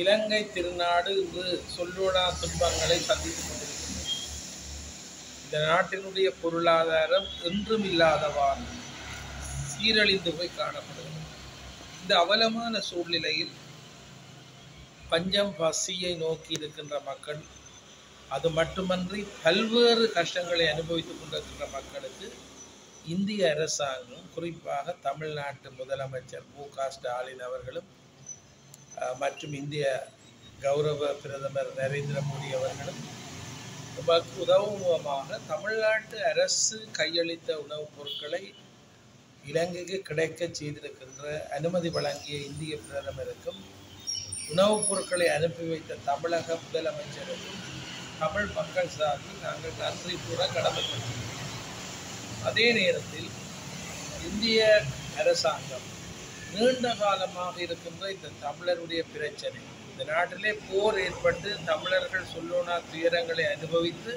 இலங்கை திருநாடு இன்று துன்பங்களை சந்தித்துக் கொண்டிருக்கிறது. இந்த நாட்டினுடைய பொருளாதாரம் என்றும் இல்லாதவாறு சீரழிந்து போய் காணப்படுகிறது. இந்த அவலமான சூழ்நிலையில் பஞ்சம் பசியை நோக்கி இருக்கின்ற மக்கள் அது மட்டுமன்றி பல்வேறு கஷ்டங்களை அனுபவித்துக் கொண்டிருக்கின்ற மக்களுக்கு இந்திய அரசாங்கம் குறிப்பாக தமிழ்நாட்டு முதலமைச்சர் மு க ஸ்டாலின் அவர்களும் மற்றும் இந்திய கௌரவ பிரதமர் நரேந்திர மோடி அவர்களும் நமக்கு உதவும் தமிழ்நாட்டு அரசு கையளித்த உணவுப் பொருட்களை இலங்கைக்கு கிடைக்க செய்திருக்கின்ற அனுமதி வழங்கிய இந்திய பிரதமருக்கும் உணவுப் பொருட்களை அனுப்பி வைத்த தமிழக முதலமைச்சருக்கும் தமிழ் மக்கள் சார்பில் நாங்கள் நன்றி கூற கடமைப்பட்டிருக்கிறோம். அதே நேரத்தில் இந்திய அரசாங்கம் நீண்ட காலமாக இருக்கின்ற இந்த தமிழருடைய பிரச்சனை. இந்த நாட்டிலே போர் ஏற்பட்டு தமிழர்கள் சொல்லோனா துயரங்களை அனுபவித்து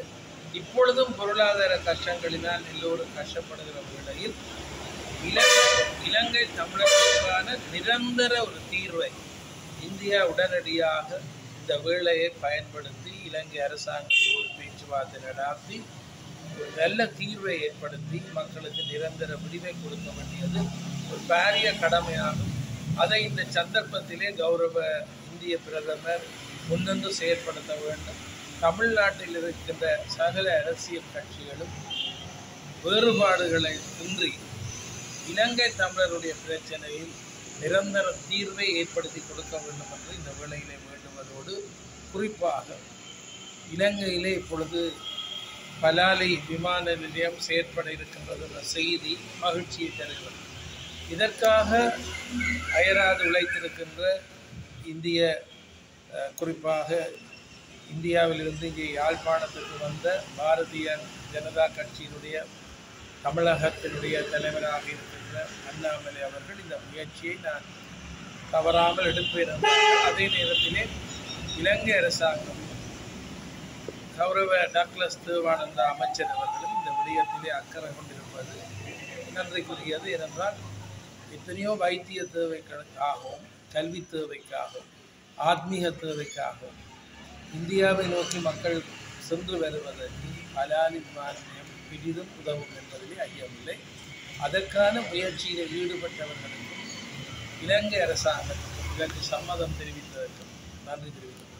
இப்பொழுதும் பொருளாதார கஷ்டங்களினால் எல்லோரும் கஷ்டப்படுகிற வேளையில் இலங்கை இலங்கை தமிழர்களுக்கான நிரந்தர ஒரு தீர்வை இந்தியா உடனடியாக இந்த வேளையை பயன்படுத்தி இலங்கை அரசாங்கத்தோடு பேச்சுவார்த்தை நடாத்தி ஒரு நல்ல தீர்வை ஏற்படுத்தி மக்களுக்கு நிரந்தர விடுவை கொடுக்க வேண்டியது ஒரு பாரிய கடமையாகும். அதை இந்த சந்தர்ப்பத்திலே கௌரவ இந்திய பிரதமர் முன்னந்து செயற்படுத்த வேண்டும். தமிழ்நாட்டில் இருக்கின்ற சகல அரசியல் கட்சிகளும் வேறுபாடுகளை இன்றி இலங்கை தமிழருடைய பிரச்சனையில் நிரந்தர தீர்வை ஏற்படுத்தி கொடுக்க வேண்டும் என்று இந்த வேளையிலே வேண்டுவதோடு குறிப்பாக இலங்கையிலே இப்பொழுது பலாலி விமான நிலையம் செயற்பட இருக்கின்றது என்ற செய்தி மகிழ்ச்சியை தருகிறது. இதற்காக அயராது உழைத்திருக்கின்ற இந்திய குறிப்பாக இந்தியாவிலிருந்து இங்கே யாழ்ப்பாணத்திற்கு வந்த பாரதிய ஜனதா கட்சியினுடைய தமிழகத்தினுடைய தலைவராக இருக்கின்ற அண்ணாமலை அவர்கள் இந்த முயற்சியை நான் தவறாமல் எடுப்பேன். அதே நேரத்திலே இலங்கை அரசாங்கம் கௌரவ டாக்லஸ் தேவானந்த அமைச்சர் அவர்களும் இந்த விடயத்திலே அக்கறை கொண்டிருப்பது நன்றிக்குரியது ஏனென்றால் எத்தனையோ வைத்திய தேவைகளுக்காகவும் கல்வி தேவைக்காகவும் ஆத்மீக தேவைக்காகவும் இந்தியாவை நோக்கி மக்கள் சென்று வருவதற்கு பலாலி விமானம் பெரிதும் உதவும் என்பதிலே ஐயமில்லை. அதற்கான முயற்சியில் ஈடுபட்டவர்களுக்கும் இலங்கை அரசாங்கத்துக்கும் இதற்கு சம்மதம் தெரிவித்ததற்கும் நன்றி தெரிவித்துக்